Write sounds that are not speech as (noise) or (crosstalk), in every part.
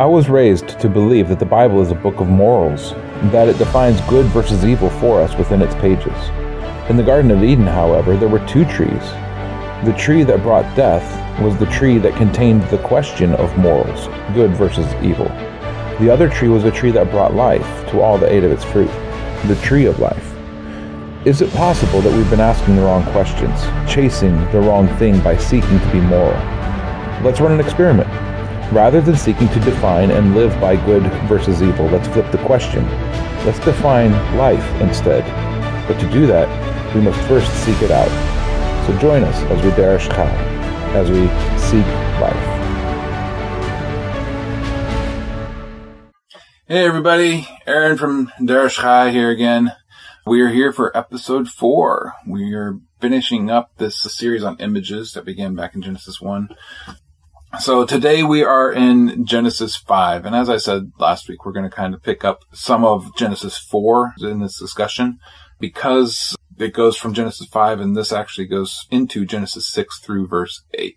I was raised to believe that the Bible is a book of morals, that it defines good versus evil for us within its pages. In the Garden of Eden, however, there were two trees. The tree that brought death was the tree that contained the question of morals, good versus evil. The other tree was a tree that brought life to all that ate of its fruit, the tree of life. Is it possible that we've been asking the wrong questions, chasing the wrong thing by seeking to be moral? Let's run an experiment. Rather than seeking to define and live by good versus evil, let's flip the question. Let's define life instead. But to do that, we must first seek it out. So join us as we darash chai, as we seek life. Hey everybody, Aaron from Darash Chai here again. We are here for episode four. We are finishing up this series on images that began back in Genesis 1. So today we are in Genesis 5. And as I said last week, we're going to kind of pick up some of Genesis 4 in this discussion because it goes from Genesis 5 and this actually goes into Genesis 6 through verse 8.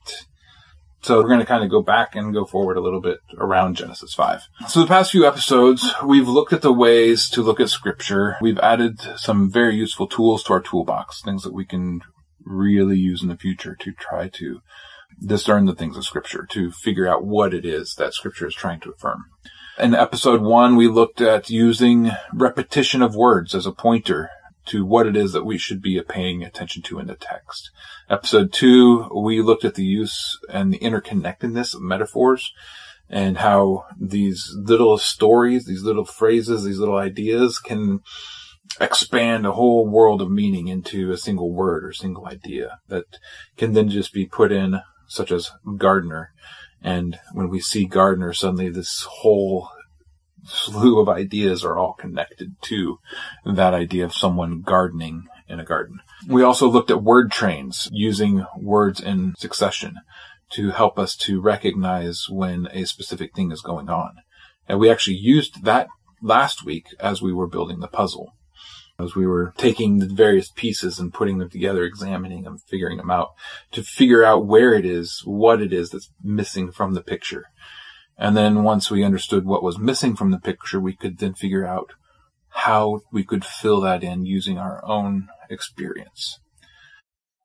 So we're going to kind of go back and go forward a little bit around Genesis 5. So the past few episodes, we've looked at the ways to look at scripture. We've added some very useful tools to our toolbox, things that we can really use in the future to try to discern the things of scripture, to figure out what it is that scripture is trying to affirm. In episode one, we looked at using repetition of words as a pointer to what it is that we should be paying attention to in the text. Episode two, we looked at the use and the interconnectedness of metaphors and how these little stories, these little phrases, these little ideas can expand a whole world of meaning into a single word or single idea that can then just be put in, such as gardener. And when we see gardener, suddenly this whole slew of ideas are all connected to that idea of someone gardening in a garden. We also looked at word trains using words in succession to help us to recognize when a specific thing is going on. And we actually used that last week as we were building the puzzle. As we were taking the various pieces and putting them together, examining them, figuring them out to figure out where it is, what it is that's missing from the picture. And then once we understood what was missing from the picture, we could then figure out how we could fill that in using our own experience.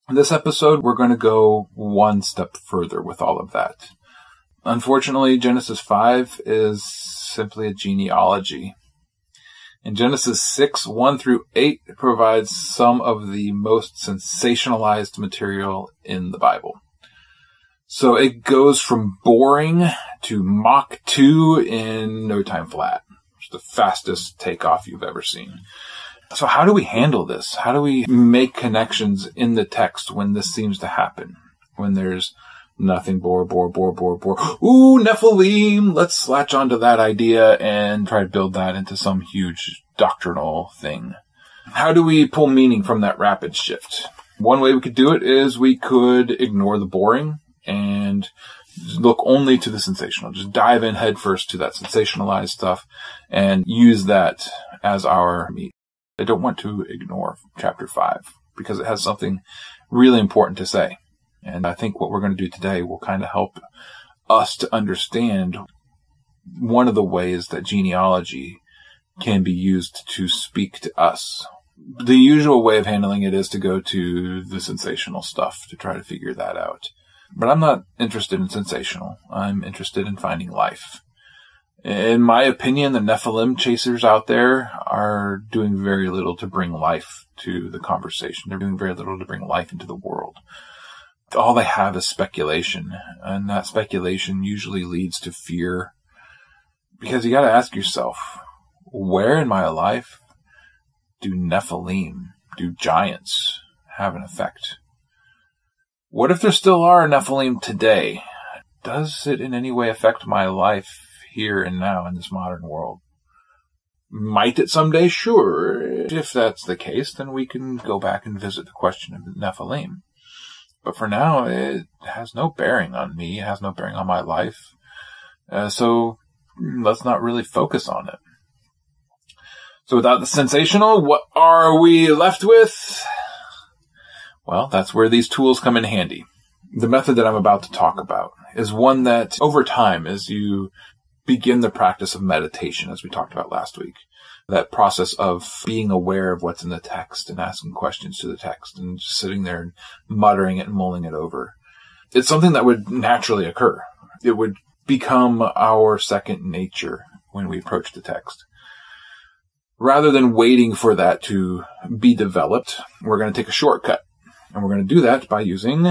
In this episode, we're going to go one step further with all of that. Unfortunately, Genesis 5 is simply a genealogy. In Genesis 6, 1 through 8 provides some of the most sensationalized material in the Bible. So it goes from boring to Mach 2 in no time flat. It's the fastest takeoff you've ever seen. So how do we handle this? How do we make connections in the text when this seems to happen? When there's nothing bore, bore, bore, bore, bore. Ooh, Nephilim! Let's latch onto that idea and try to build that into some huge doctrinal thing. How do we pull meaning from that rapid shift? One way we could do it is we could ignore the boring and look only to the sensational. Just dive in headfirst to that sensationalized stuff and use that as our meat. I don't want to ignore chapter five because it has something really important to say. And I think what we're going to do today will kind of help us to understand one of the ways that genealogy can be used to speak to us. The usual way of handling it is to go to the sensational stuff to try to figure that out. But I'm not interested in sensational. I'm interested in finding life. In my opinion, the Nephilim chasers out there are doing very little to bring life to the conversation. They're doing very little to bring life into the world. All they have is speculation, and that speculation usually leads to fear. Because you gotta ask yourself, where in my life do Nephilim, do giants have an effect? What if there still are Nephilim today? Does it in any way affect my life here and now in this modern world? Might it someday? Sure. If that's the case, then we can go back and visit the question of Nephilim. But for now, it has no bearing on me. It has no bearing on my life. Uh, so let's not really focus on it. So without the sensational, what are we left with? Well, that's where these tools come in handy. The method that I'm about to talk about is one that over time, as you begin the practice of meditation, as we talked about last week. That process of being aware of what's in the text and asking questions to the text and just sitting there and muttering it and mulling it over. It's something that would naturally occur. It would become our second nature when we approach the text. Rather than waiting for that to be developed, we're going to take a shortcut. And we're going to do that by using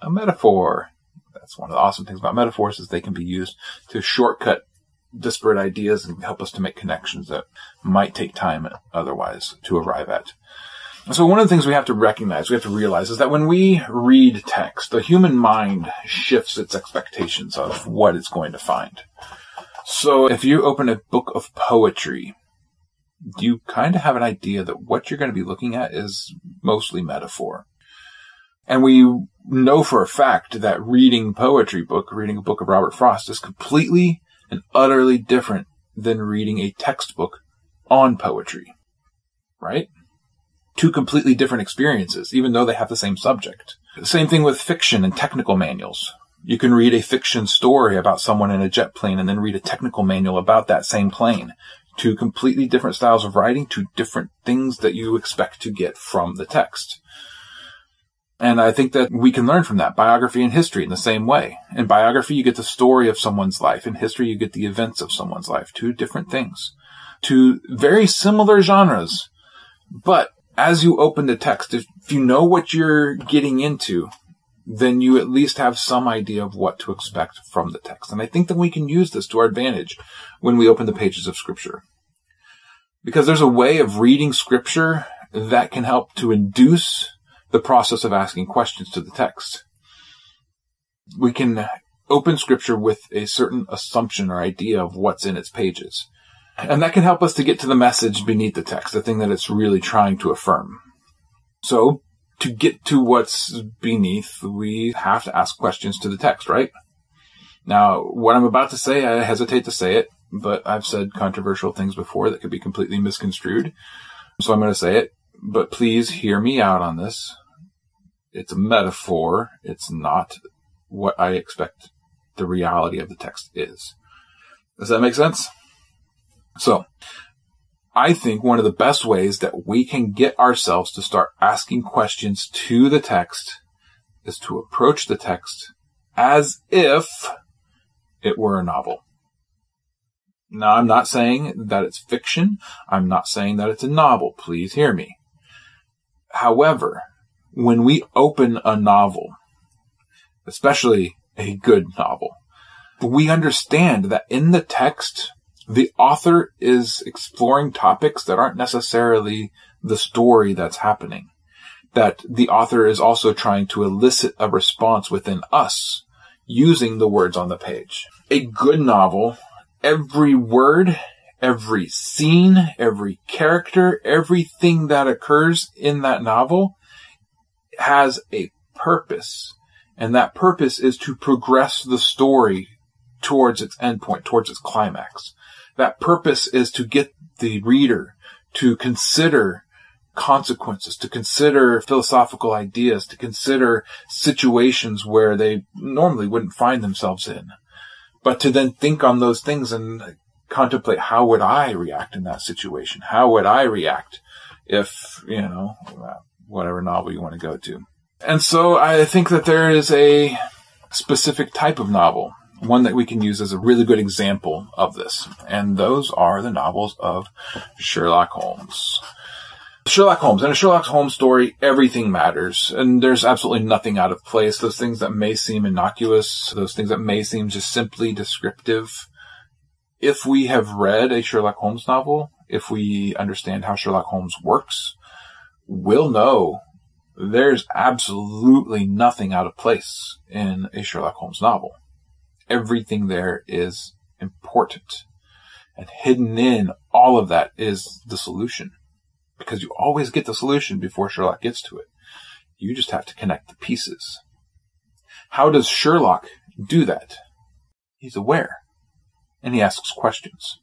a metaphor. That's one of the awesome things about metaphors is they can be used to shortcut disparate ideas and help us to make connections that might take time otherwise to arrive at. So one of the things we have to recognize, we have to realize is that when we read text, the human mind shifts its expectations of what it's going to find. So if you open a book of poetry, you kind of have an idea that what you're going to be looking at is mostly metaphor. And we know for a fact that reading poetry book, reading a book of Robert Frost is completely and utterly different than reading a textbook on poetry. Right? Two completely different experiences, even though they have the same subject. Same thing with fiction and technical manuals. You can read a fiction story about someone in a jet plane and then read a technical manual about that same plane. Two completely different styles of writing, two different things that you expect to get from the text. And I think that we can learn from that. Biography and history in the same way. In biography, you get the story of someone's life. In history, you get the events of someone's life. Two different things. Two very similar genres. But as you open the text, if you know what you're getting into, then you at least have some idea of what to expect from the text. And I think that we can use this to our advantage when we open the pages of scripture. Because there's a way of reading scripture that can help to induce the process of asking questions to the text. We can open scripture with a certain assumption or idea of what's in its pages. And that can help us to get to the message beneath the text, the thing that it's really trying to affirm. So, to get to what's beneath, we have to ask questions to the text, right? Now, what I'm about to say, I hesitate to say it, but I've said controversial things before that could be completely misconstrued. So I'm going to say it but please hear me out on this. It's a metaphor. It's not what I expect the reality of the text is. Does that make sense? So, I think one of the best ways that we can get ourselves to start asking questions to the text is to approach the text as if it were a novel. Now, I'm not saying that it's fiction. I'm not saying that it's a novel. Please hear me. However, when we open a novel, especially a good novel, we understand that in the text, the author is exploring topics that aren't necessarily the story that's happening. That the author is also trying to elicit a response within us using the words on the page. A good novel, every word every scene, every character, everything that occurs in that novel has a purpose. And that purpose is to progress the story towards its endpoint, towards its climax. That purpose is to get the reader to consider consequences, to consider philosophical ideas, to consider situations where they normally wouldn't find themselves in. But to then think on those things and contemplate how would I react in that situation? How would I react if, you know, whatever novel you want to go to? And so I think that there is a specific type of novel, one that we can use as a really good example of this. And those are the novels of Sherlock Holmes. Sherlock Holmes. In a Sherlock Holmes story, everything matters, and there's absolutely nothing out of place. Those things that may seem innocuous, those things that may seem just simply descriptive, if we have read a Sherlock Holmes novel, if we understand how Sherlock Holmes works, we'll know there's absolutely nothing out of place in a Sherlock Holmes novel. Everything there is important. And hidden in all of that is the solution. Because you always get the solution before Sherlock gets to it. You just have to connect the pieces. How does Sherlock do that? He's aware and he asks questions.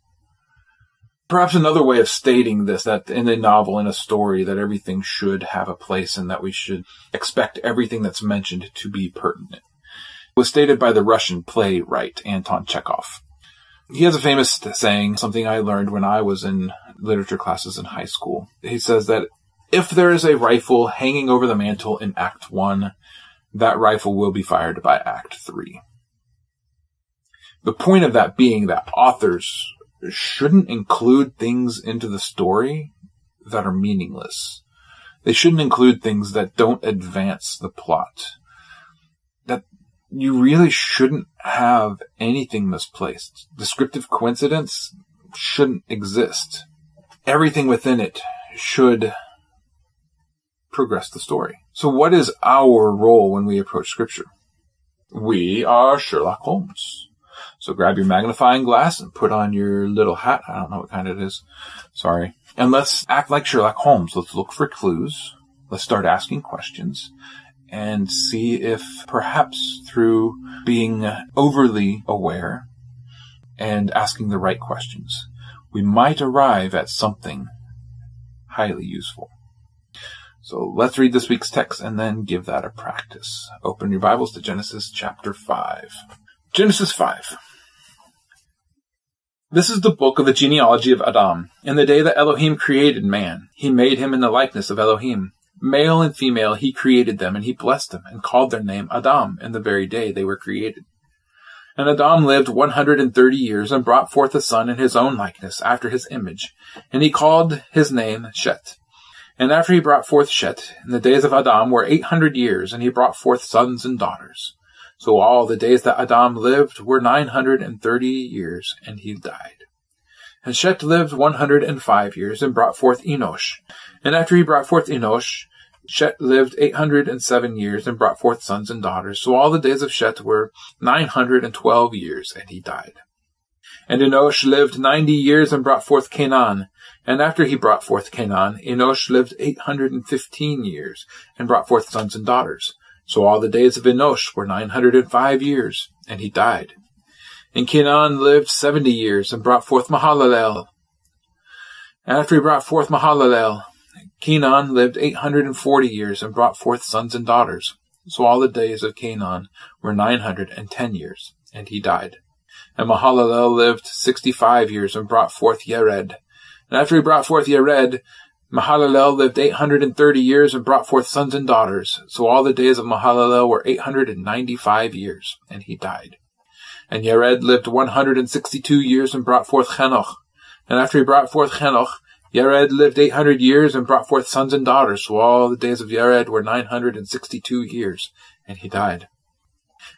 Perhaps another way of stating this, that in a novel, in a story, that everything should have a place and that we should expect everything that's mentioned to be pertinent, was stated by the Russian playwright Anton Chekhov. He has a famous saying, something I learned when I was in literature classes in high school. He says that if there is a rifle hanging over the mantle in Act 1, that rifle will be fired by Act 3. The point of that being that authors shouldn't include things into the story that are meaningless. They shouldn't include things that don't advance the plot. That you really shouldn't have anything misplaced. Descriptive coincidence shouldn't exist. Everything within it should progress the story. So what is our role when we approach scripture? We are Sherlock Holmes. So grab your magnifying glass and put on your little hat. I don't know what kind it is. Sorry. And let's act like Sherlock Holmes. Let's look for clues. Let's start asking questions and see if perhaps through being overly aware and asking the right questions, we might arrive at something highly useful. So let's read this week's text and then give that a practice. Open your Bibles to Genesis chapter 5. Genesis 5. This is the book of the genealogy of Adam. In the day that Elohim created man, he made him in the likeness of Elohim. Male and female he created them, and he blessed them, and called their name Adam in the very day they were created. And Adam lived one hundred and thirty years, and brought forth a son in his own likeness, after his image. And he called his name Shet. And after he brought forth Shet, in the days of Adam were eight hundred years, and he brought forth sons and daughters. So all the days that Adam lived were nine hundred and thirty years, and he died. And Shet lived one hundred and five years, and brought forth Enosh. And after he brought forth Enosh, Shet lived eight hundred and seven years, and brought forth sons and daughters. So all the days of Shet were nine hundred and twelve years, and he died. And Enosh lived ninety years, and brought forth Kenan. And after he brought forth Kenan, Enosh lived eight hundred and fifteen years, and brought forth sons and daughters. So all the days of Enosh were nine hundred and five years, and he died. And Kenan lived seventy years, and brought forth Mahalalel. After he brought forth Mahalalel, Kenan lived eight hundred and forty years, and brought forth sons and daughters. So all the days of Kenan were nine hundred and ten years, and he died. And Mahalalel lived sixty-five years, and brought forth Yered. And after he brought forth Yered, Mahalalel lived 830 years and brought forth sons and daughters. So all the days of Mahalalel were 895 years, and he died. And Yared lived 162 years and brought forth Chenoch. And after he brought forth Chenoch, Yared lived 800 years and brought forth sons and daughters. So all the days of Yared were 962 years, and he died.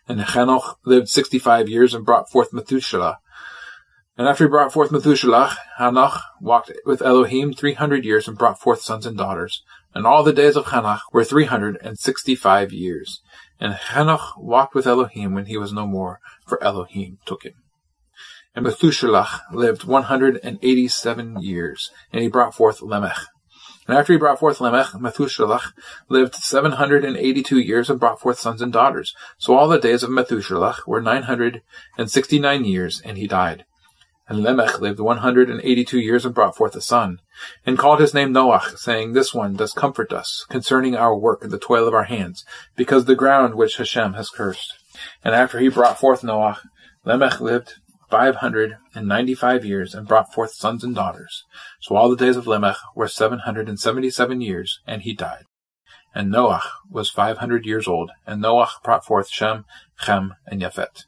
And Chenoch lived 65 years and brought forth Methuselah. And after he brought forth Methuselah, Hanoch walked with Elohim three hundred years and brought forth sons and daughters. And all the days of Hanoch were three hundred and sixty-five years. And Hanoch walked with Elohim when he was no more, for Elohim took him. And Methuselah lived one hundred and eighty-seven years, and he brought forth Lemech. And after he brought forth Lemech, Methuselah lived seven hundred and eighty-two years and brought forth sons and daughters. So all the days of Methuselah were nine hundred and sixty-nine years, and he died. And Lemech lived one hundred and eighty-two years and brought forth a son, and called his name Noach, saying, This one does comfort us concerning our work and the toil of our hands, because the ground which Hashem has cursed. And after he brought forth Noach, Lemech lived five hundred and ninety-five years and brought forth sons and daughters. So all the days of Lemech were seven hundred and seventy-seven years, and he died. And Noach was five hundred years old, and Noach brought forth Shem, Chem, and Japhet.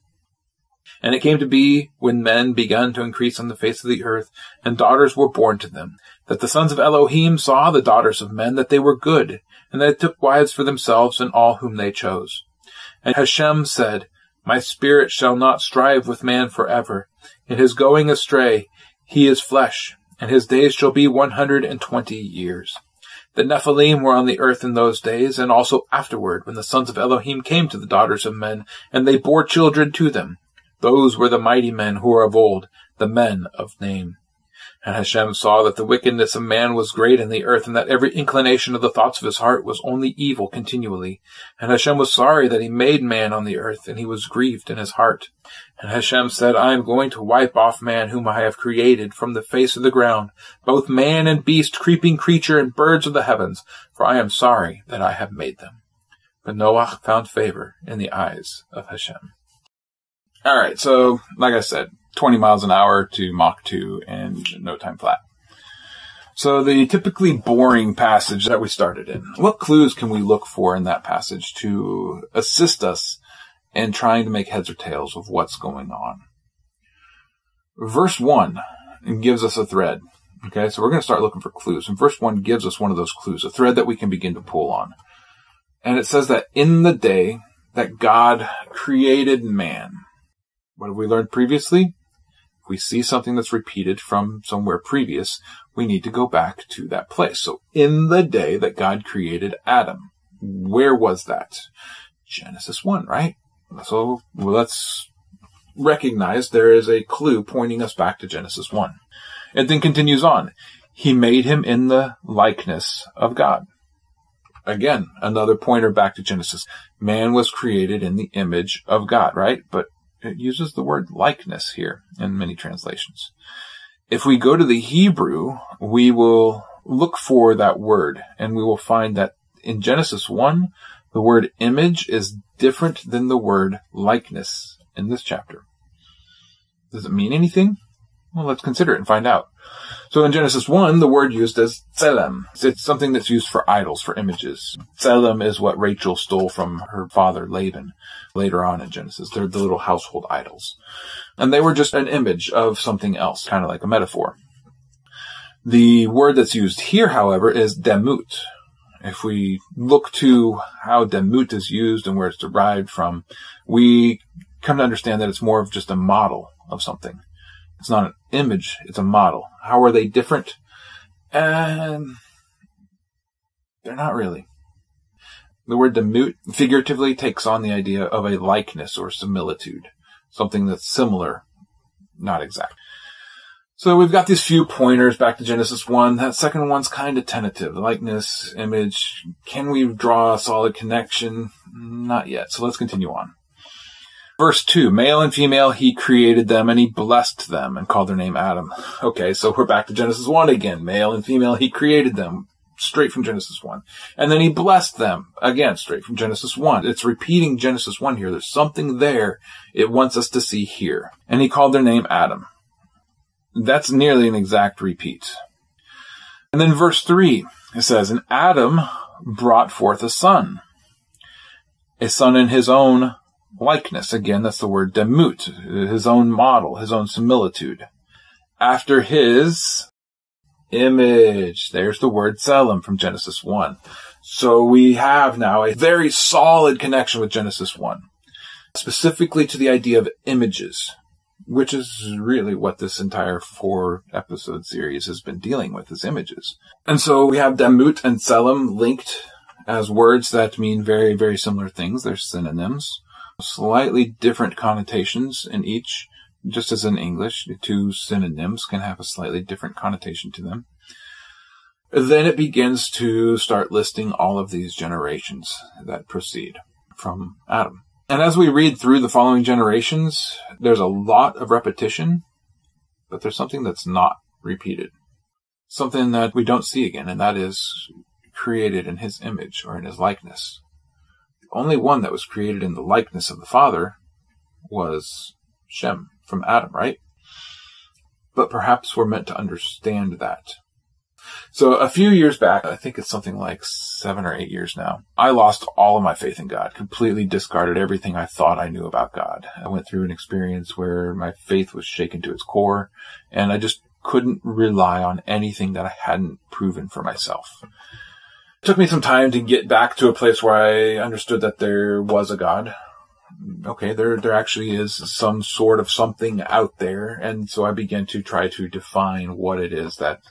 And it came to be, when men began to increase on the face of the earth, and daughters were born to them, that the sons of Elohim saw the daughters of men that they were good, and they took wives for themselves and all whom they chose. And Hashem said, My spirit shall not strive with man forever. In his going astray, he is flesh, and his days shall be one hundred and twenty years. The Nephilim were on the earth in those days, and also afterward, when the sons of Elohim came to the daughters of men, and they bore children to them. Those were the mighty men who were of old, the men of name. And Hashem saw that the wickedness of man was great in the earth, and that every inclination of the thoughts of his heart was only evil continually. And Hashem was sorry that he made man on the earth, and he was grieved in his heart. And Hashem said, I am going to wipe off man whom I have created from the face of the ground, both man and beast, creeping creature, and birds of the heavens, for I am sorry that I have made them. But Noach found favor in the eyes of Hashem. All right. So, like I said, 20 miles an hour to Mach 2 and no time flat. So the typically boring passage that we started in, what clues can we look for in that passage to assist us in trying to make heads or tails of what's going on? Verse 1 gives us a thread. Okay, so we're going to start looking for clues. And verse 1 gives us one of those clues, a thread that we can begin to pull on. And it says that in the day that God created man, what have we learned previously? If we see something that's repeated from somewhere previous, we need to go back to that place. So in the day that God created Adam, where was that? Genesis 1, right? So well, let's recognize there is a clue pointing us back to Genesis 1. It then continues on. He made him in the likeness of God. Again, another pointer back to Genesis. Man was created in the image of God, right? But it uses the word likeness here in many translations. If we go to the Hebrew, we will look for that word and we will find that in Genesis 1, the word image is different than the word likeness in this chapter. Does it mean anything? Well, let's consider it and find out. So in Genesis 1, the word used is tselem. It's something that's used for idols, for images. Tselem is what Rachel stole from her father Laban later on in Genesis. They're the little household idols. And they were just an image of something else, kind of like a metaphor. The word that's used here, however, is demut. If we look to how demut is used and where it's derived from, we come to understand that it's more of just a model of something. It's not an image, it's a model. How are they different? And they're not really. The word demut figuratively takes on the idea of a likeness or similitude, something that's similar, not exact. So we've got these few pointers back to Genesis 1. That second one's kind of tentative. Likeness, image. Can we draw a solid connection? Not yet. So let's continue on. Verse 2, male and female, he created them and he blessed them and called their name Adam. Okay, so we're back to Genesis 1 again. Male and female, he created them straight from Genesis 1. And then he blessed them again, straight from Genesis 1. It's repeating Genesis 1 here. There's something there it wants us to see here. And he called their name Adam. That's nearly an exact repeat. And then verse 3, it says, And Adam brought forth a son, a son in his own likeness. Again, that's the word demut, his own model, his own similitude. After his image. There's the word tselem from Genesis 1. So we have now a very solid connection with Genesis 1, specifically to the idea of images, which is really what this entire four episode series has been dealing with is images. And so we have demut and tselem linked as words that mean very, very similar things. They're synonyms slightly different connotations in each, just as in English, the two synonyms can have a slightly different connotation to them. Then it begins to start listing all of these generations that proceed from Adam. And as we read through the following generations, there's a lot of repetition, but there's something that's not repeated. Something that we don't see again, and that is created in his image or in his likeness only one that was created in the likeness of the Father was Shet from Adam, right? But perhaps we're meant to understand that. So a few years back, I think it's something like seven or eight years now, I lost all of my faith in God, completely discarded everything I thought I knew about God. I went through an experience where my faith was shaken to its core and I just couldn't rely on anything that I hadn't proven for myself took me some time to get back to a place where I understood that there was a God. Okay, there there actually is some sort of something out there, and so I began to try to define what it is that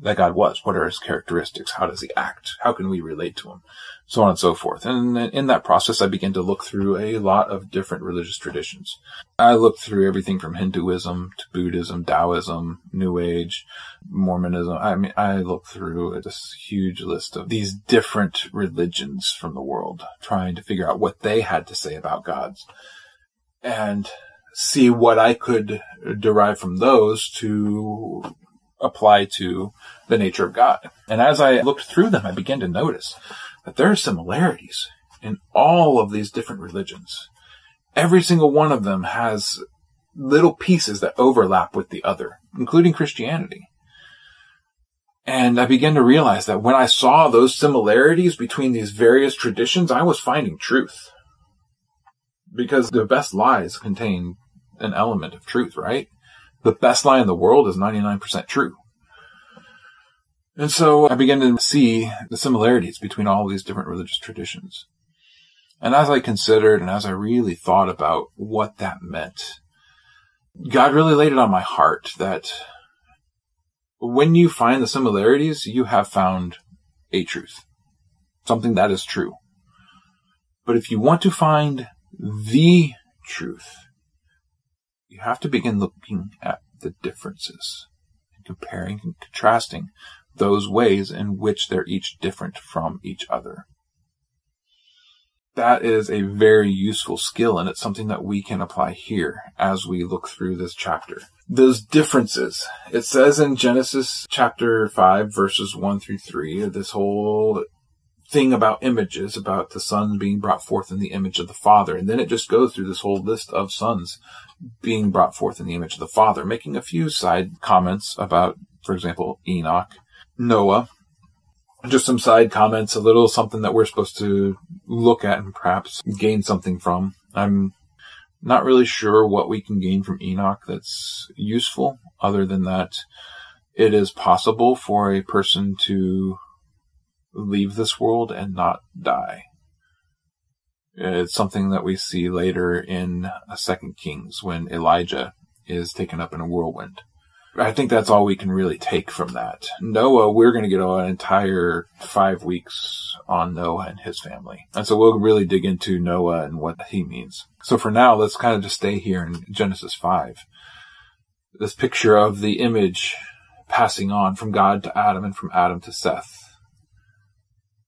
that God was. What are his characteristics? How does he act? How can we relate to him? So on and so forth. And in that process, I began to look through a lot of different religious traditions. I looked through everything from Hinduism to Buddhism, Taoism, New Age, Mormonism. I mean, I looked through this huge list of these different religions from the world, trying to figure out what they had to say about gods and see what I could derive from those to apply to the nature of God. And as I looked through them, I began to notice that there are similarities in all of these different religions. every single one of them has little pieces that overlap with the other, including Christianity. And I began to realize that when I saw those similarities between these various traditions, I was finding truth. Because the best lies contain an element of truth, right? The best lie in the world is 99% true. And so I began to see the similarities between all these different religious traditions. And as I considered and as I really thought about what that meant, God really laid it on my heart that when you find the similarities, you have found a truth. Something that is true. But if you want to find the truth, you have to begin looking at the differences and comparing and contrasting those ways in which they're each different from each other. That is a very useful skill, and it's something that we can apply here as we look through this chapter. Those differences. It says in Genesis chapter 5, verses 1 through 3, this whole thing about images, about the son being brought forth in the image of the father. And then it just goes through this whole list of sons being brought forth in the image of the father, making a few side comments about, for example, Enoch Noah. Just some side comments, a little something that we're supposed to look at and perhaps gain something from. I'm not really sure what we can gain from Enoch that's useful, other than that it is possible for a person to leave this world and not die. It's something that we see later in Second Kings when Elijah is taken up in a whirlwind. I think that's all we can really take from that. Noah, we're going to get an entire five weeks on Noah and his family. And so we'll really dig into Noah and what he means. So for now, let's kind of just stay here in Genesis 5. This picture of the image passing on from God to Adam and from Adam to Seth.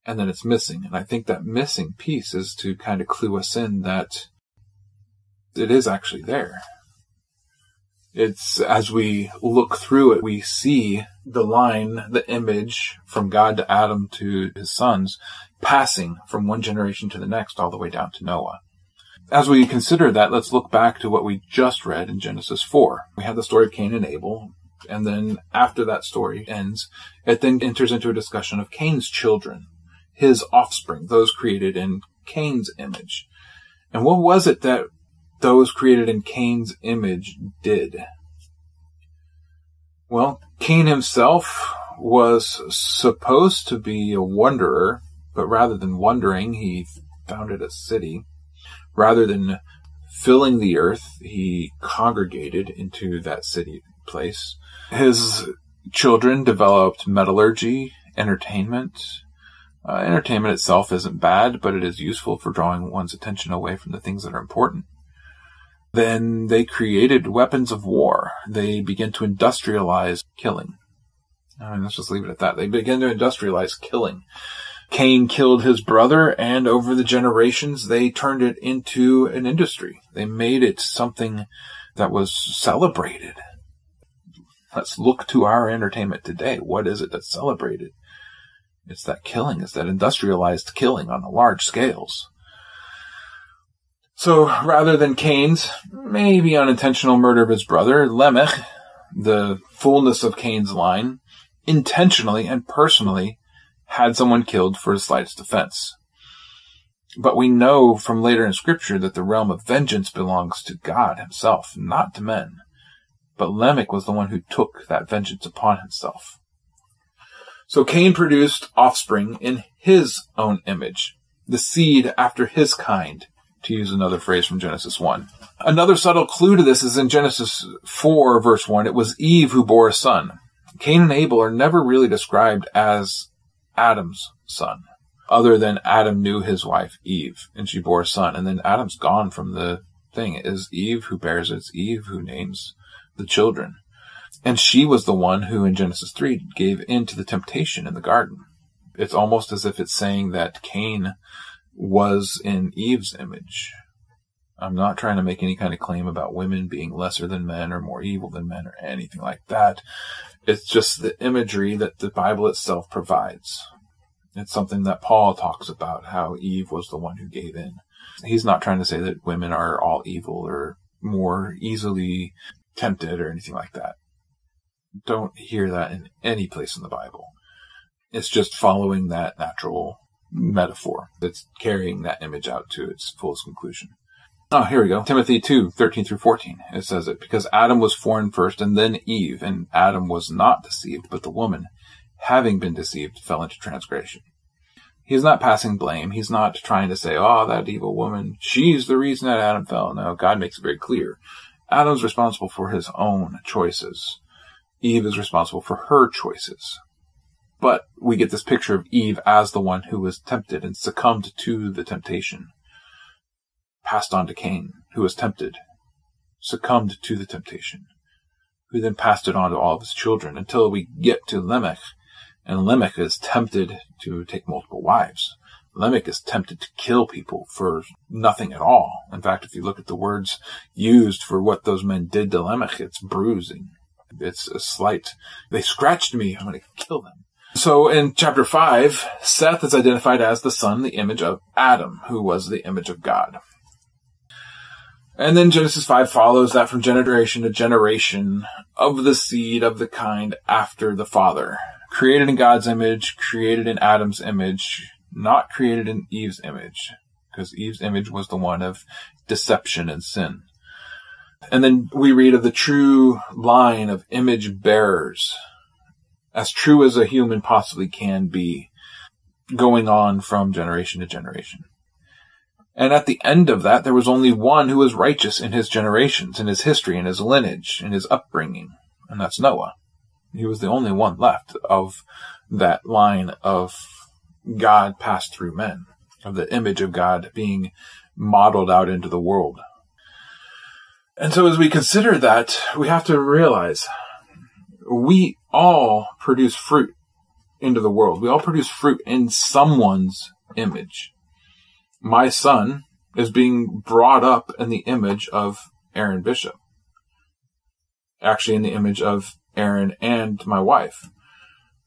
And then it's missing. And I think that missing piece is to kind of clue us in that it is actually there it's as we look through it, we see the line, the image from God to Adam to his sons passing from one generation to the next all the way down to Noah. As we consider that, let's look back to what we just read in Genesis 4. We had the story of Cain and Abel, and then after that story ends, it then enters into a discussion of Cain's children, his offspring, those created in Cain's image. And what was it that those created in Cain's image did. Well, Cain himself was supposed to be a wanderer, but rather than wandering, he founded a city. Rather than filling the earth, he congregated into that city place. His children developed metallurgy, entertainment. Uh, entertainment itself isn't bad, but it is useful for drawing one's attention away from the things that are important. Then they created weapons of war. They began to industrialize killing. I mean, let's just leave it at that. They began to industrialize killing. Cain killed his brother, and over the generations, they turned it into an industry. They made it something that was celebrated. Let's look to our entertainment today. What is it that's celebrated? It's that killing. It's that industrialized killing on large scales. So rather than Cain's maybe unintentional murder of his brother, Lamech, the fullness of Cain's line, intentionally and personally had someone killed for his slightest offense. But we know from later in scripture that the realm of vengeance belongs to God himself, not to men. But Lamech was the one who took that vengeance upon himself. So Cain produced offspring in his own image, the seed after his kind, to use another phrase from Genesis 1. Another subtle clue to this is in Genesis 4 verse 1. It was Eve who bore a son. Cain and Abel are never really described as Adam's son, other than Adam knew his wife Eve and she bore a son. And then Adam's gone from the thing. It is Eve who bears it. It's Eve who names the children. And she was the one who in Genesis 3 gave in to the temptation in the garden. It's almost as if it's saying that Cain was in Eve's image. I'm not trying to make any kind of claim about women being lesser than men or more evil than men or anything like that. It's just the imagery that the Bible itself provides. It's something that Paul talks about, how Eve was the one who gave in. He's not trying to say that women are all evil or more easily tempted or anything like that. Don't hear that in any place in the Bible. It's just following that natural metaphor that's carrying that image out to its fullest conclusion. Oh, here we go. Timothy 2, 13 through 14. It says it, because Adam was formed first and then Eve, and Adam was not deceived, but the woman, having been deceived, fell into transgression. He's not passing blame. He's not trying to say, oh, that evil woman, she's the reason that Adam fell. No, God makes it very clear. Adam's responsible for his own choices. Eve is responsible for her choices. But we get this picture of Eve as the one who was tempted and succumbed to the temptation. Passed on to Cain, who was tempted, succumbed to the temptation, who then passed it on to all of his children until we get to Lamech, and Lamech is tempted to take multiple wives. Lamech is tempted to kill people for nothing at all. In fact, if you look at the words used for what those men did to Lamech, it's bruising. It's a slight, they scratched me, I'm going to kill them. So in chapter 5, Seth is identified as the son, the image of Adam, who was the image of God. And then Genesis 5 follows that from generation to generation of the seed of the kind after the father. Created in God's image, created in Adam's image, not created in Eve's image, because Eve's image was the one of deception and sin. And then we read of the true line of image bearers as true as a human possibly can be, going on from generation to generation. And at the end of that, there was only one who was righteous in his generations, in his history, in his lineage, in his upbringing, and that's Noah. He was the only one left of that line of God passed through men, of the image of God being modeled out into the world. And so as we consider that, we have to realize we all produce fruit into the world. We all produce fruit in someone's image. My son is being brought up in the image of Aaron Bishop. Actually, in the image of Aaron and my wife.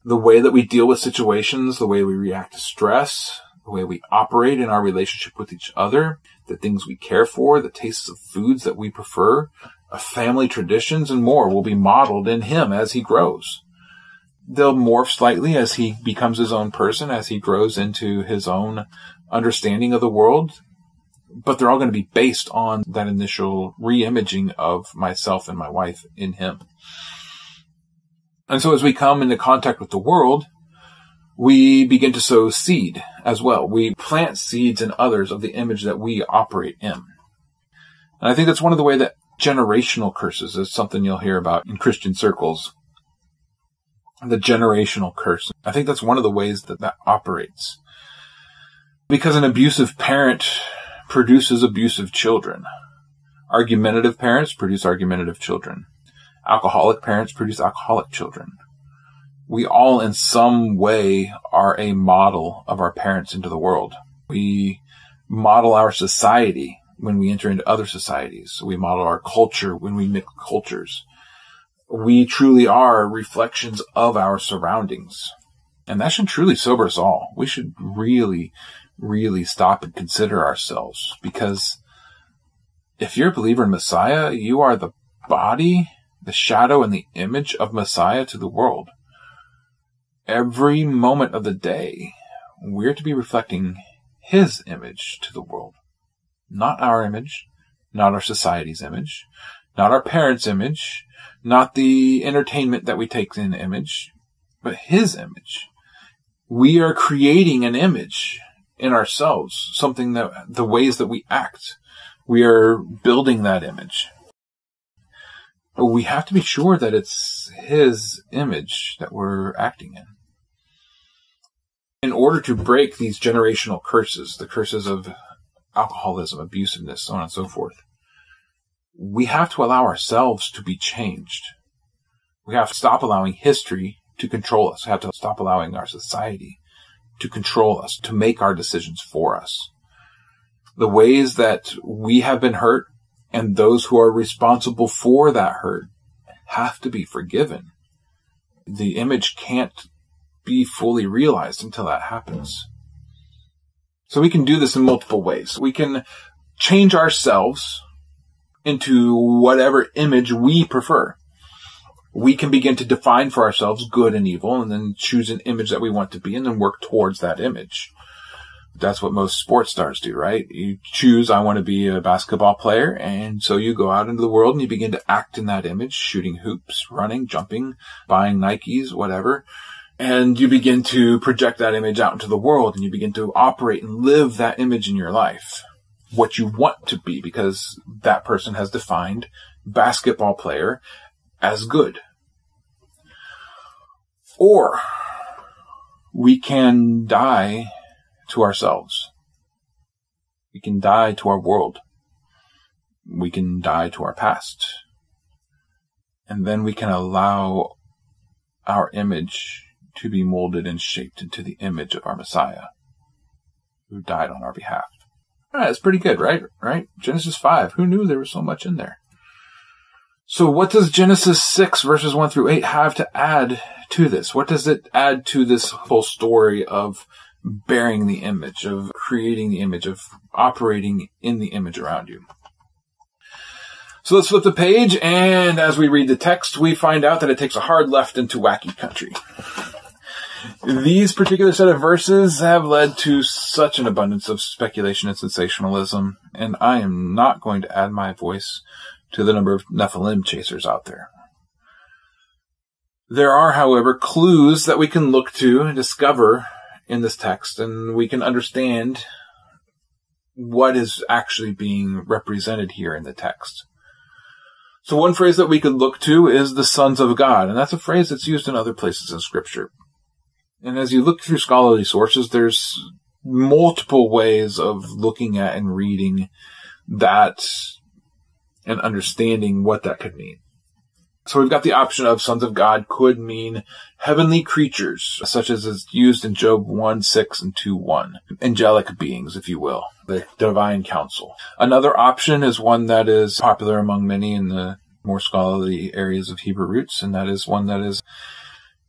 The way that we deal with situations, the way we react to stress, the way we operate in our relationship with each other, the things we care for, the tastes of foods that we prefer, Uh, family traditions and more will be modeled in him as he grows. They'll morph slightly as he becomes his own person, as he grows into his own understanding of the world, but they're all going to be based on that initial re-imaging of myself and my wife in him. And so as we come into contact with the world, we begin to sow seed as well. We plant seeds in others of the image that we operate in. And I think that's one of the way that generational curses is something you'll hear about in Christian circles. The generational curse. I think that's one of the ways that that operates. Because an abusive parent produces abusive children. Argumentative parents produce argumentative children. Alcoholic parents produce alcoholic children. We all in some way are a model of our parents into the world. We model our society when we enter into other societies. We model our culture when we mix cultures. We truly are reflections of our surroundings. And that should truly sober us all. We should really, really stop and consider ourselves because if you're a believer in Messiah, you are the body, the shadow, and the image of Messiah to the world. Every moment of the day, we're to be reflecting his image to the world not our image, not our society's image, not our parents' image, not the entertainment that we take in image, but his image. We are creating an image in ourselves, something that the ways that we act, we are building that image. But we have to be sure that it's his image that we're acting in. In order to break these generational curses, the curses of alcoholism, abusiveness, so on and so forth. We have to allow ourselves to be changed. We have to stop allowing history to control us. We have to stop allowing our society to control us, to make our decisions for us. The ways that we have been hurt and those who are responsible for that hurt have to be forgiven. The image can't be fully realized until that happens. So we can do this in multiple ways. We can change ourselves into whatever image we prefer. We can begin to define for ourselves good and evil and then choose an image that we want to be and then work towards that image. That's what most sports stars do, right? You choose, I want to be a basketball player. And so you go out into the world and you begin to act in that image, shooting hoops, running, jumping, buying Nikes, whatever. And you begin to project that image out into the world and you begin to operate and live that image in your life. What you want to be because that person has defined basketball player as good. Or we can die to ourselves. We can die to our world. We can die to our past. And then we can allow our image to be molded and shaped into the image of our Messiah, who died on our behalf. All right, that's pretty good, right? Right? Genesis 5. Who knew there was so much in there? So what does Genesis 6 verses 1 through 8 have to add to this? What does it add to this whole story of bearing the image, of creating the image, of operating in the image around you? So let's flip the page, and as we read the text, we find out that it takes a hard left into wacky country. These particular set of verses have led to such an abundance of speculation and sensationalism, and I am not going to add my voice to the number of Nephilim chasers out there. There are, however, clues that we can look to and discover in this text, and we can understand what is actually being represented here in the text. So one phrase that we could look to is the sons of God, and that's a phrase that's used in other places in scripture. And as you look through scholarly sources, there's multiple ways of looking at and reading that and understanding what that could mean. So we've got the option of sons of God could mean heavenly creatures, such as is used in Job 1, 6 and 2, 1. Angelic beings, if you will. The divine council. Another option is one that is popular among many in the more scholarly areas of Hebrew roots, and that is one that is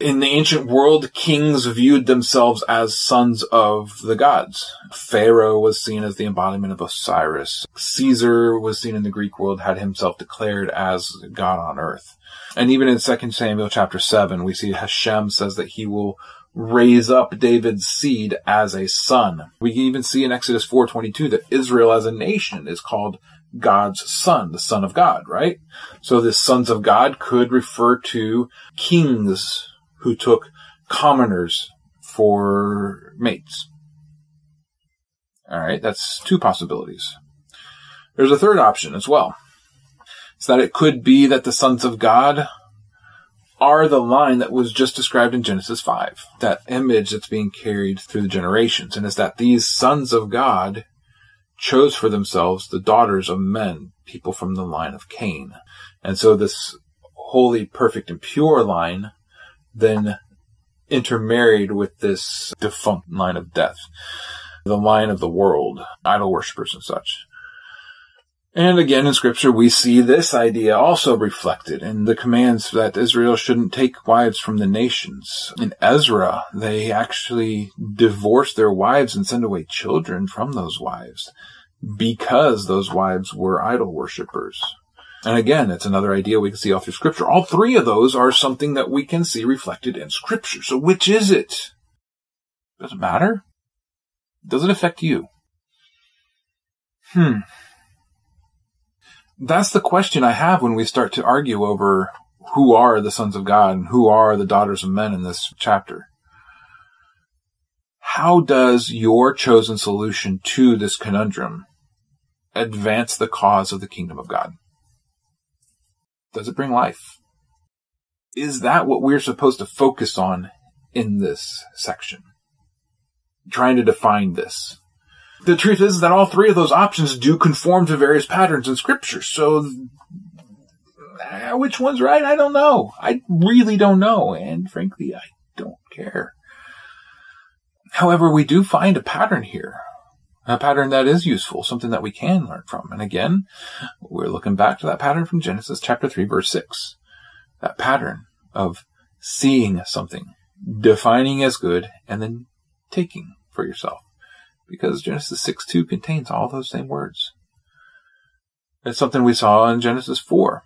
in the ancient world, kings viewed themselves as sons of the gods. Pharaoh was seen as the embodiment of Osiris. Caesar was seen in the Greek world, had himself declared as God on earth. And even in 2 Samuel chapter 7, we see Hashem says that he will raise up David's seed as a son. We even see in Exodus 4:22 that Israel as a nation is called God's son, the son of God, right? So the sons of God could refer to kings who took commoners for mates. All right, that's two possibilities. There's a third option as well. It's that it could be that the sons of God are the line that was just described in Genesis 5. That image that's being carried through the generations. And it's that these sons of God chose for themselves the daughters of men, people from the line of Cain. And so this holy, perfect, and pure line then intermarried with this defunct line of death, the line of the world, idol worshippers and such. And again in scripture, we see this idea also reflected in the commands that Israel shouldn't take wives from the nations. In Ezra, they actually divorce their wives and send away children from those wives because those wives were idol worshippers. And again, it's another idea we can see all through scripture. All three of those are something that we can see reflected in scripture. So which is it? Does it matter? Does it affect you? Hmm. That's the question I have when we start to argue over who are the sons of God and who are the daughters of men in this chapter. How does your chosen solution to this conundrum advance the cause of the kingdom of God? Does it bring life? Is that what we're supposed to focus on in this section? Trying to define this. The truth is that all three of those options do conform to various patterns in scripture. So, uh, which one's right? I don't know. I really don't know. And frankly, I don't care. However, we do find a pattern here a pattern that is useful, something that we can learn from. And again, we're looking back to that pattern from Genesis chapter 3 verse 6. That pattern of seeing something, defining as good, and then taking for yourself. because Genesis 6 2 contains all those same words. It's something we saw in Genesis 4.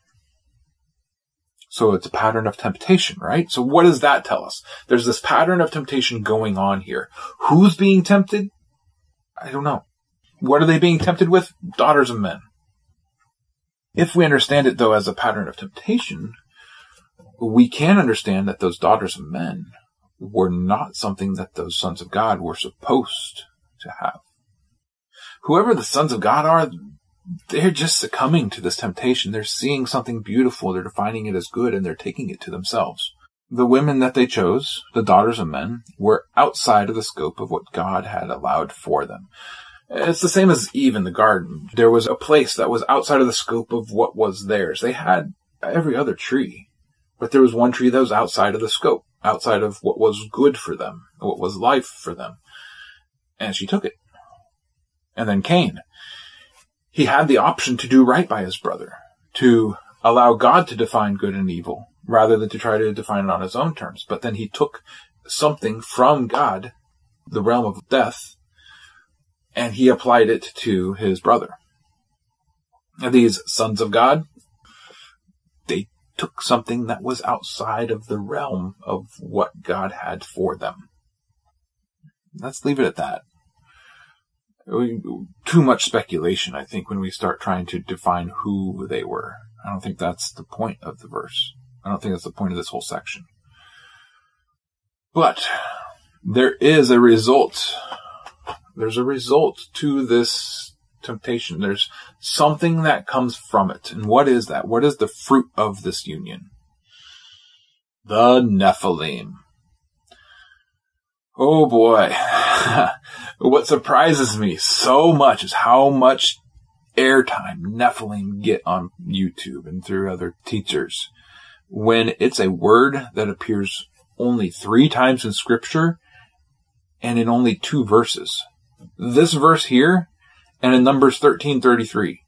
So it's a pattern of temptation, right? So what does that tell us? There's this pattern of temptation going on here. Who's being tempted? I don't know. What are they being tempted with? Daughters of men. If we understand it though as a pattern of temptation, we can understand that those daughters of men were not something that those sons of God were supposed to have. Whoever the sons of God are, they're just succumbing to this temptation. They're seeing something beautiful. They're defining it as good and they're taking it to themselves. The women that they chose, the daughters of men, were outside of the scope of what God had allowed for them. It's the same as Eve in the garden. There was a place that was outside of the scope of what was theirs. They had every other tree, but there was one tree that was outside of the scope, outside of what was good for them, what was life for them. And she took it. And then Cain he had the option to do right by his brother, to allow God to define good and evil rather than to try to define it on his own terms. But then he took something from God, the realm of death, and he applied it to his brother. These sons of God, they took something that was outside of the realm of what God had for them. Let's leave it at that too much speculation, I think, when we start trying to define who they were. I don't think that's the point of the verse. I don't think that's the point of this whole section. But there is a result. There's a result to this temptation. There's something that comes from it. And what is that? What is the fruit of this union? The Nephilim. Oh boy. (laughs) what surprises me so much is how much airtime Nephilim get on YouTube and through other teachers when it's a word that appears only three times in scripture and in only two verses. This verse here and in Numbers 1333.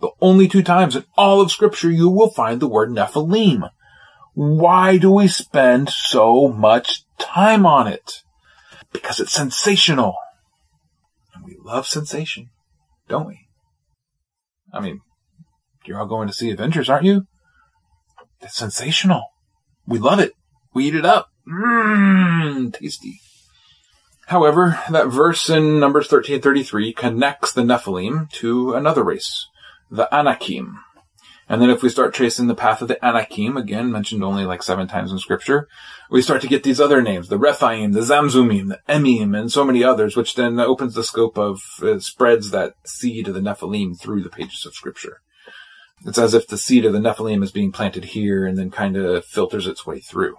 The only two times in all of scripture you will find the word Nephilim. Why do we spend so much time on it? because it's sensational. And we love sensation, don't we? I mean, you're all going to see Avengers, aren't you? It's sensational. We love it. We eat it up. Mmm, tasty. However, that verse in Numbers 1333 connects the Nephilim to another race, the Anakim. And then if we start tracing the path of the Anakim, again, mentioned only like seven times in scripture, we start to get these other names, the Rephaim, the Zamzumim, the Emim, and so many others, which then opens the scope of, uh, spreads that seed of the Nephilim through the pages of scripture. It's as if the seed of the Nephilim is being planted here and then kind of filters its way through.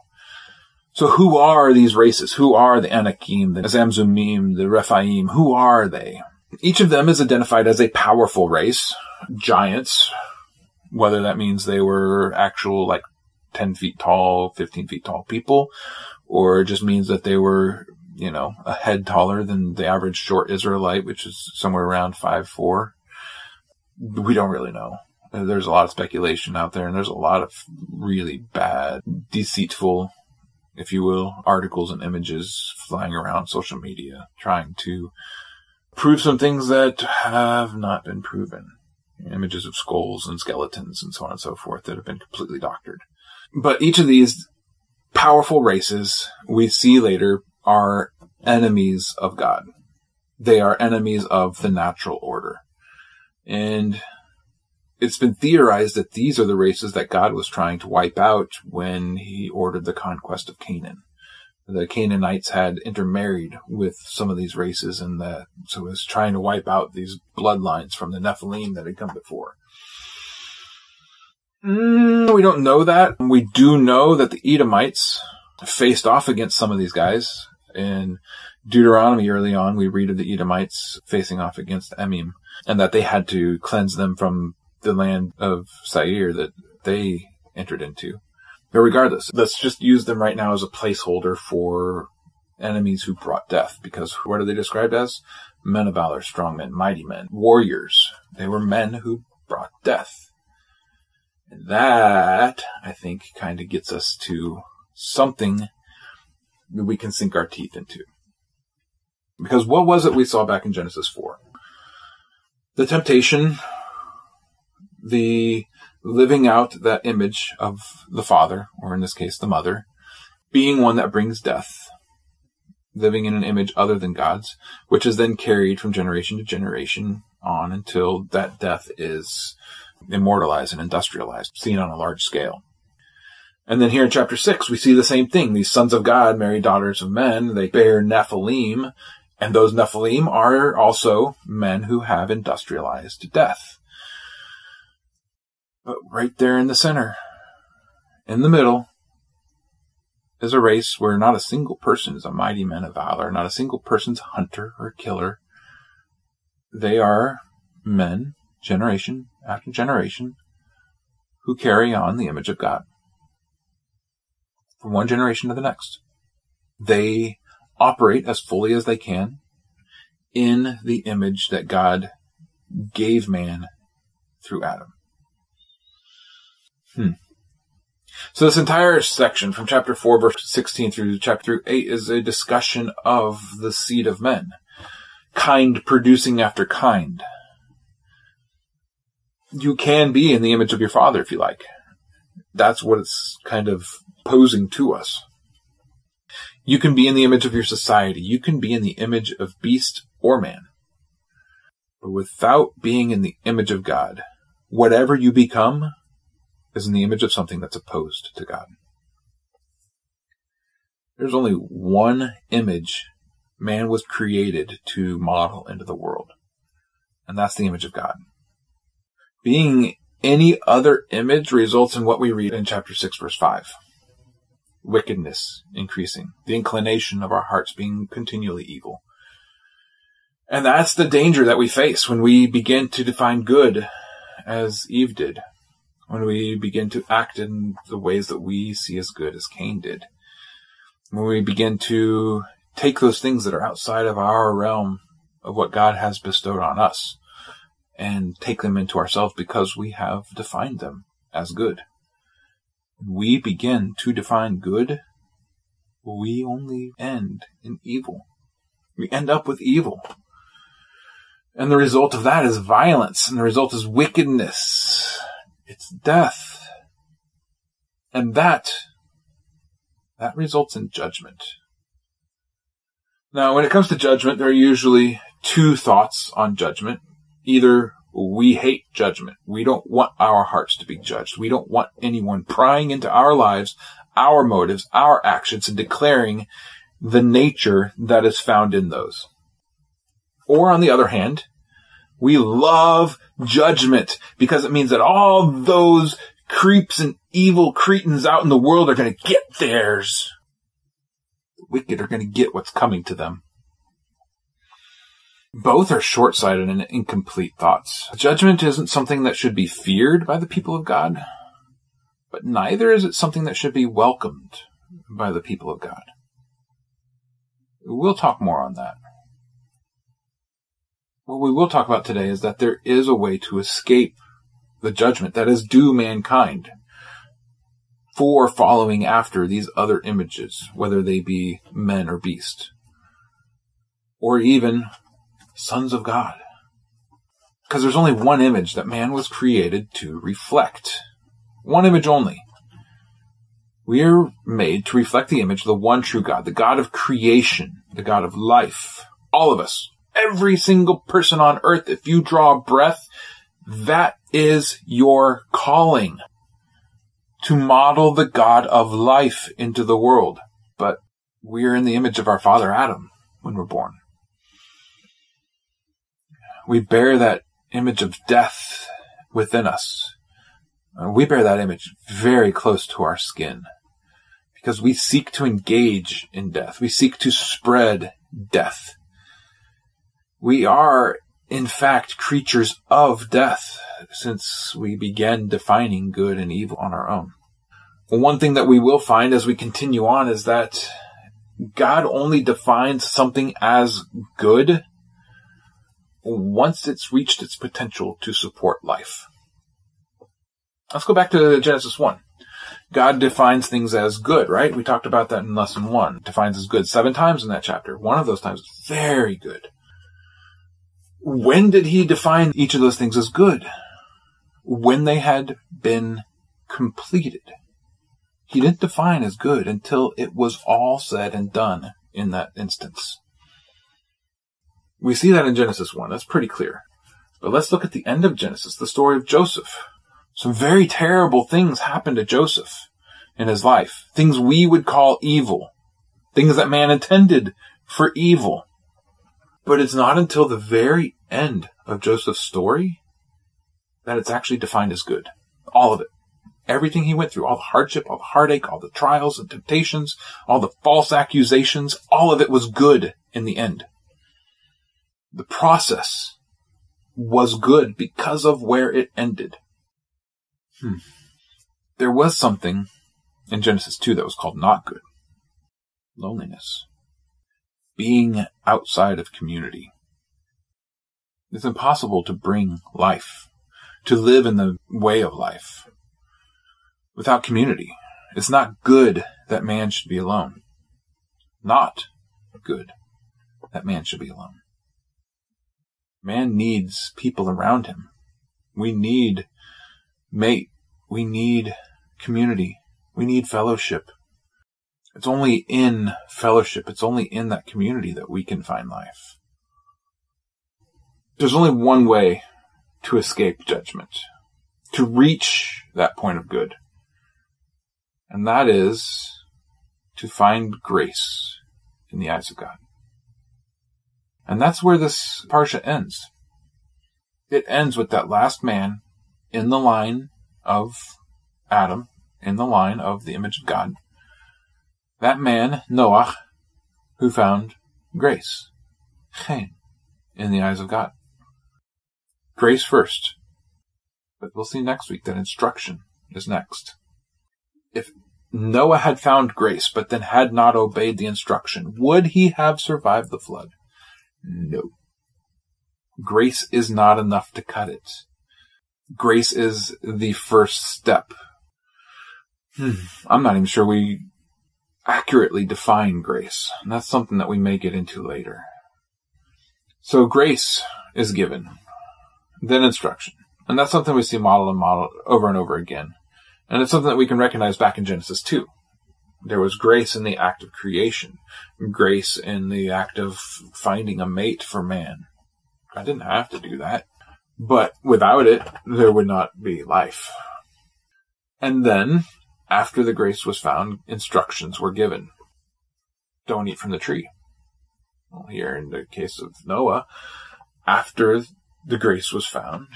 So who are these races? Who are the Anakim, the Zamzumim, the Rephaim? Who are they? Each of them is identified as a powerful race, giants, whether that means they were actual like 10 feet tall, 15 feet tall people, or it just means that they were, you know, a head taller than the average short Israelite, which is somewhere around five four. We don't really know. There's a lot of speculation out there, and there's a lot of really bad, deceitful, if you will, articles and images flying around social media trying to prove some things that have not been proven images of skulls and skeletons and so on and so forth that have been completely doctored. But each of these powerful races we see later are enemies of God. They are enemies of the natural order. And it's been theorized that these are the races that God was trying to wipe out when he ordered the conquest of Canaan the Canaanites had intermarried with some of these races and the, so was trying to wipe out these bloodlines from the Nephilim that had come before. Mm, we don't know that. We do know that the Edomites faced off against some of these guys. In Deuteronomy early on, we read of the Edomites facing off against Emim and that they had to cleanse them from the land of Seir that they entered into. But regardless, let's just use them right now as a placeholder for enemies who brought death, because what are they described as? Men of valor, strong men, mighty men, warriors. They were men who brought death. And that, I think, kind of gets us to something that we can sink our teeth into. Because what was it we saw back in Genesis 4? The temptation, the living out that image of the father, or in this case, the mother, being one that brings death, living in an image other than God's, which is then carried from generation to generation on until that death is immortalized and industrialized, seen on a large scale. And then here in chapter 6, we see the same thing. These sons of God marry daughters of men. They bear Nephilim, and those Nephilim are also men who have industrialized death. But right there in the center, in the middle, is a race where not a single person is a mighty man of valor, not a single person's hunter or killer. They are men, generation after generation, who carry on the image of God from one generation to the next. They operate as fully as they can in the image that God gave man through Adam. Hmm. So this entire section from chapter 4 verse 16 through chapter 8 is a discussion of the seed of men. Kind producing after kind. You can be in the image of your father if you like. That's what it's kind of posing to us. You can be in the image of your society. You can be in the image of beast or man. But without being in the image of God, whatever you become is in the image of something that's opposed to God. There's only one image man was created to model into the world, and that's the image of God. Being any other image results in what we read in chapter 6 verse 5 wickedness increasing, the inclination of our hearts being continually evil. And that's the danger that we face when we begin to define good as Eve did, when we begin to act in the ways that we see as good as Cain did, when we begin to take those things that are outside of our realm of what God has bestowed on us and take them into ourselves because we have defined them as good we begin to define good, we only end in evil. We end up with evil. And the result of that is violence, and the result is wickedness. It's death. And that, that results in judgment. Now, when it comes to judgment, there are usually two thoughts on judgment. Either we hate judgment. We don't want our hearts to be judged. We don't want anyone prying into our lives, our motives, our actions, and declaring the nature that is found in those. Or on the other hand, we love judgment because it means that all those creeps and evil cretins out in the world are going to get theirs. The wicked are going to get what's coming to them. Both are short sighted and incomplete thoughts. Judgment isn't something that should be feared by the people of God, but neither is it something that should be welcomed by the people of God. We'll talk more on that. What we will talk about today is that there is a way to escape the judgment that is due mankind for following after these other images, whether they be men or beast, or even sons of God. Because there's only one image that man was created to reflect. One image only. We are made to reflect the image of the one true God, the God of creation, the God of life. All of us. Every single person on earth, if you draw breath, that is your calling. To model the God of life into the world. But we are in the image of our father Adam when we're born we bear that image of death within us. Uh, we bear that image very close to our skin because we seek to engage in death. We seek to spread death. We are, in fact, creatures of death since we began defining good and evil on our own. one thing that we will find as we continue on is that God only defines something as good once it's reached its potential to support life. Let's go back to Genesis 1. God defines things as good, right? We talked about that in lesson one. Defines as good seven times in that chapter. One of those times is very good. When did he define each of those things as good? When they had been completed. He didn't define as good until it was all said and done in that instance. We see that in Genesis 1. That's pretty clear. But let's look at the end of Genesis, the story of Joseph. Some very terrible things happened to Joseph in his life. Things we would call evil. Things that man intended for evil. But it's not until the very end of Joseph's story that it's actually defined as good. All of it. Everything he went through, all the hardship, all the heartache, all the trials and temptations, all the false accusations, all of it was good in the end. The process was good because of where it ended. Hmm. There was something in Genesis 2 that was called not good. Loneliness. Being outside of community. It's impossible to bring life, to live in the way of life without community. It's not good that man should be alone. Not good that man should be alone. Man needs people around him. We need mate. We need community. We need fellowship. It's only in fellowship, it's only in that community that we can find life. There's only one way to escape judgment, to reach that point of good and that is to find grace in the eyes of God. And that's where this parsha ends. It ends with that last man in the line of Adam, in the line of the image of God. That man, Noah, who found grace, chen, in the eyes of God. Grace first. But we'll see next week that instruction is next if Noah had found grace, but then had not obeyed the instruction, would he have survived the flood? No. Grace is not enough to cut it. Grace is the first step. Hmm. I'm not even sure we accurately define grace. And that's something that we may get into later. So grace is given, then instruction. And that's something we see model and model over and over again. And it's something that we can recognize back in Genesis 2. There was grace in the act of creation, grace in the act of finding a mate for man. I didn't have to do that. But without it, there would not be life. And then, after the grace was found, instructions were given. Don't eat from the tree. Well, here in the case of Noah, after the grace was found,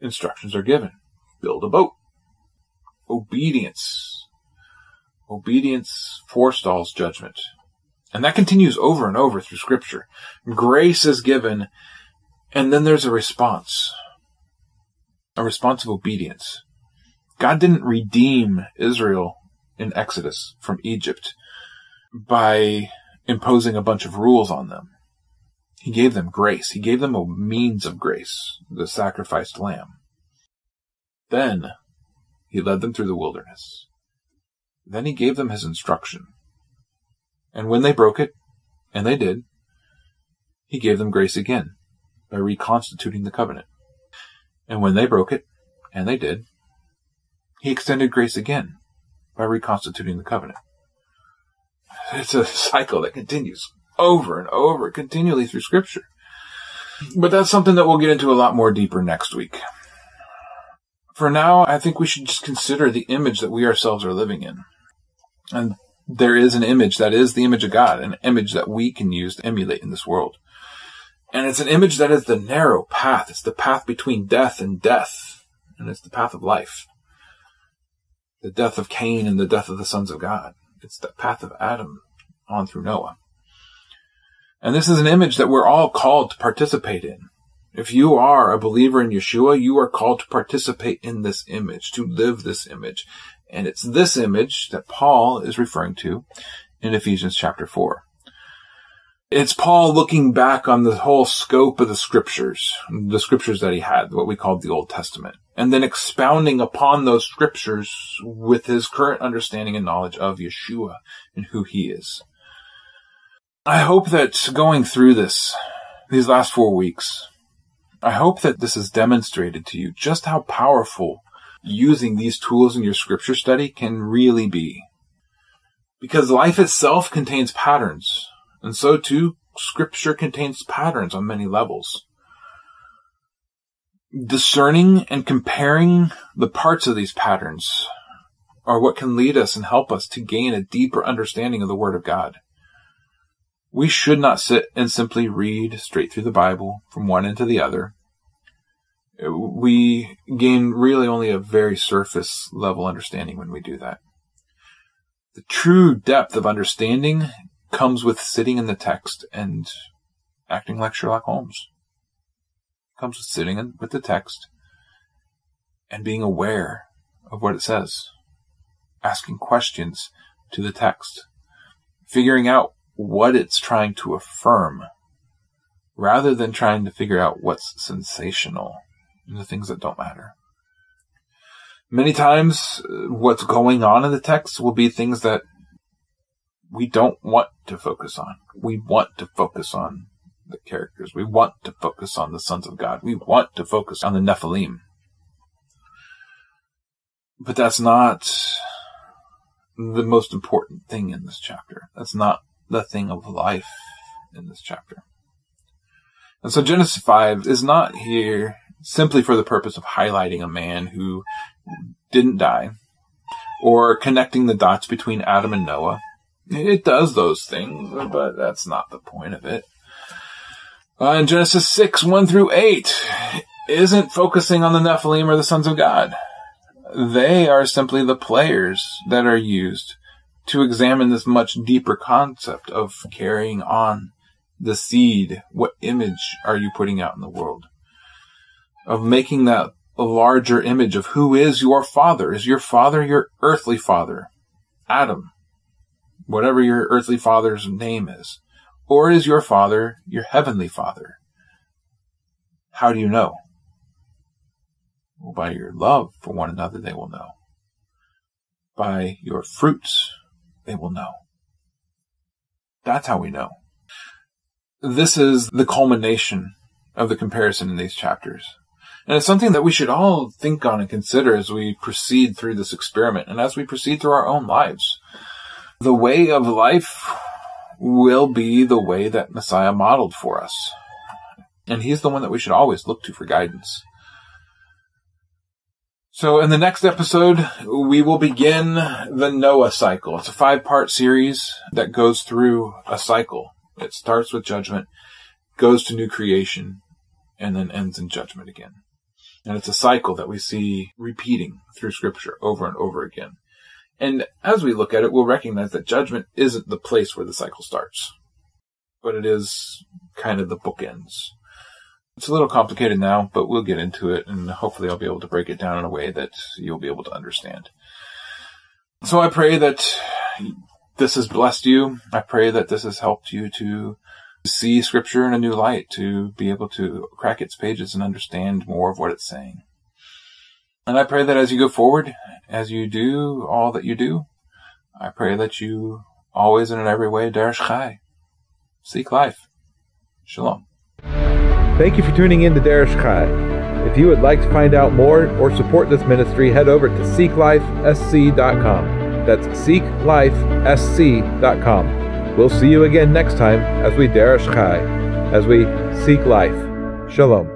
instructions are given. Build a boat obedience. Obedience forestalls judgment. And that continues over and over through scripture. Grace is given, and then there's a response. A response of obedience. God didn't redeem Israel in Exodus from Egypt by imposing a bunch of rules on them. He gave them grace. He gave them a means of grace, the sacrificed lamb. Then he led them through the wilderness. Then he gave them his instruction. And when they broke it, and they did, he gave them grace again by reconstituting the covenant. And when they broke it, and they did, he extended grace again by reconstituting the covenant. It's a cycle that continues over and over continually through scripture. But that's something that we'll get into a lot more deeper next week. For now, I think we should just consider the image that we ourselves are living in. And there is an image that is the image of God, an image that we can use to emulate in this world. And it's an image that is the narrow path. It's the path between death and death. And it's the path of life. The death of Cain and the death of the sons of God. It's the path of Adam on through Noah. And this is an image that we're all called to participate in. If you are a believer in Yeshua, you are called to participate in this image, to live this image. And it's this image that Paul is referring to in Ephesians chapter 4. It's Paul looking back on the whole scope of the scriptures, the scriptures that he had, what we called the Old Testament, and then expounding upon those scriptures with his current understanding and knowledge of Yeshua and who he is. I hope that going through this, these last four weeks, I hope that this has demonstrated to you just how powerful using these tools in your scripture study can really be. Because life itself contains patterns, and so too scripture contains patterns on many levels. Discerning and comparing the parts of these patterns are what can lead us and help us to gain a deeper understanding of the Word of God. We should not sit and simply read straight through the Bible from one end to the other. We gain really only a very surface level understanding when we do that. The true depth of understanding comes with sitting in the text and acting like Sherlock Holmes. It comes with sitting in, with the text and being aware of what it says, asking questions to the text, figuring out what it's trying to affirm rather than trying to figure out what's sensational and the things that don't matter. Many times, uh, what's going on in the text will be things that we don't want to focus on. We want to focus on the characters. We want to focus on the sons of God. We want to focus on the Nephilim. But that's not the most important thing in this chapter. That's not the thing of life in this chapter. And so Genesis 5 is not here simply for the purpose of highlighting a man who didn't die or connecting the dots between Adam and Noah. It does those things, but that's not the point of it. Uh, in Genesis 6, 1 through 8, isn't focusing on the Nephilim or the sons of God. They are simply the players that are used to examine this much deeper concept of carrying on the seed. What image are you putting out in the world? Of making that a larger image of who is your father. Is your father your earthly father? Adam. Whatever your earthly father's name is. Or is your father your heavenly father? How do you know? Well, by your love for one another, they will know. By your fruits, they will know. That's how we know. This is the culmination of the comparison in these chapters. And it's something that we should all think on and consider as we proceed through this experiment and as we proceed through our own lives. The way of life will be the way that Messiah modeled for us. And he's the one that we should always look to for guidance. So in the next episode, we will begin the Noah cycle. It's a five part series that goes through a cycle. It starts with judgment, goes to new creation, and then ends in judgment again. And it's a cycle that we see repeating through scripture over and over again. And as we look at it, we'll recognize that judgment isn't the place where the cycle starts, but it is kind of the bookends. It's a little complicated now, but we'll get into it and hopefully I'll be able to break it down in a way that you'll be able to understand. So I pray that this has blessed you. I pray that this has helped you to see scripture in a new light, to be able to crack its pages and understand more of what it's saying. And I pray that as you go forward, as you do all that you do, I pray that you always and in every way, Darash Chai, seek life. Shalom. Thank you for tuning in to Darash Chai. If you would like to find out more or support this ministry, head over to seeklifesc.com. That's seeklifesc.com. We'll see you again next time as we Darash Chai, as we seek life. Shalom.